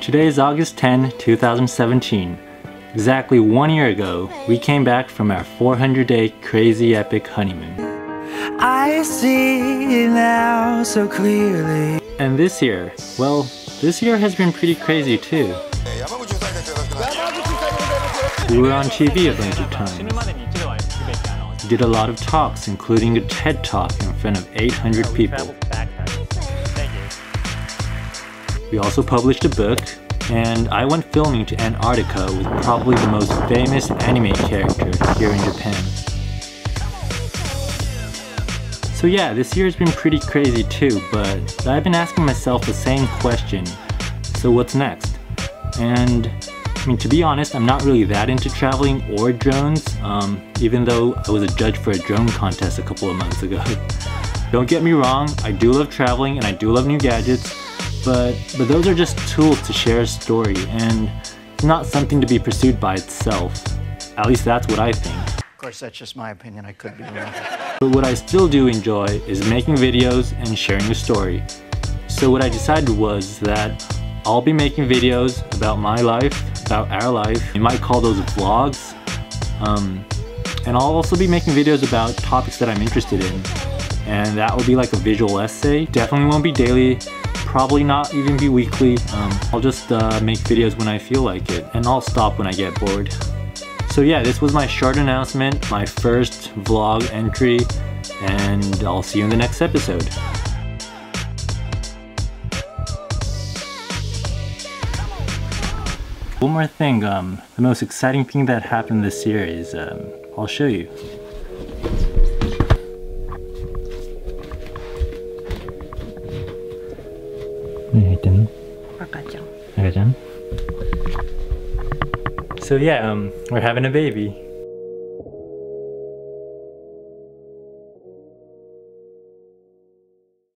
Today is August 10, 2017. Exactly one year ago, we came back from our 400 day crazy epic honeymoon. I see now so clearly. And this year, well, this year has been pretty crazy too. We were on TV a bunch of times. Did a lot of talks, including a TED Talk in front of 800 people. We also published a book, and I went filming to Antarctica with probably the most famous anime character here in Japan. So yeah, this year has been pretty crazy too, but I've been asking myself the same question, so what's next? And I mean, to be honest, I'm not really that into traveling or drones, um, even though I was a judge for a drone contest a couple of months ago. Don't get me wrong, I do love traveling and I do love new gadgets, but, but those are just tools to share a story and it's not something to be pursued by itself. At least that's what I think. Of course, that's just my opinion. I could be wrong. But what I still do enjoy is making videos and sharing a story. So what I decided was that I'll be making videos about my life, about our life. You might call those vlogs. Um, and I'll also be making videos about topics that I'm interested in. And that will be like a visual essay. Definitely won't be daily, probably not even be weekly. Um, I'll just uh, make videos when I feel like it. And I'll stop when I get bored. So yeah, this was my short announcement, my first vlog entry, and I'll see you in the next episode. One more thing, um, the most exciting thing that happened this series, um, I'll show you. So yeah, um, we're having a baby.